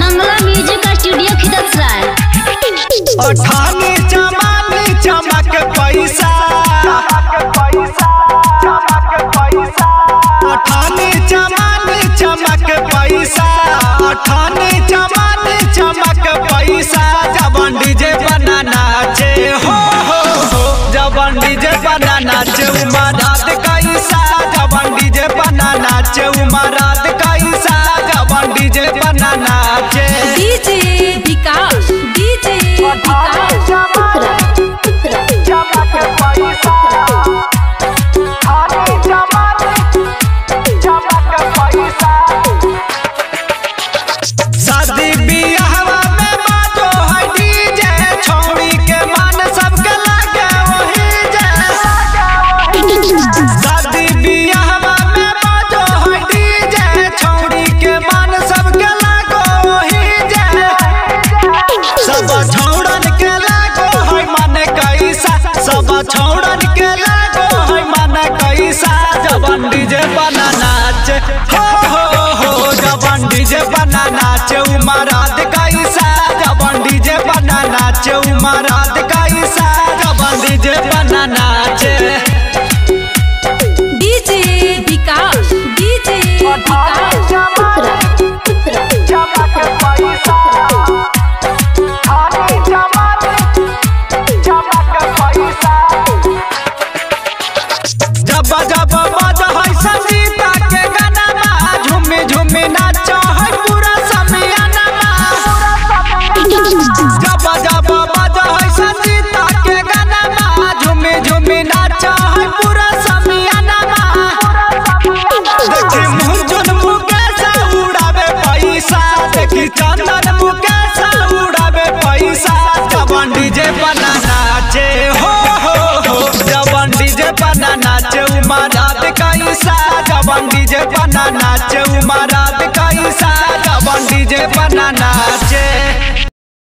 Mangla music studio खिदसराय अठानी चमक चमक चमानी चमक पैसा। जबन डीजे बना नाचे हो नाचे उमरात कैसा जबन डीजे बना नाचे उमरात कैसा जबन बना नाचे नाचे उमरात कैसा जबन डीजे बना नाचे। डीजे विकास डीजे जब जब बज है संगीता के गाना झूमी झूमी नाच है पूरा बना नाचे हो हो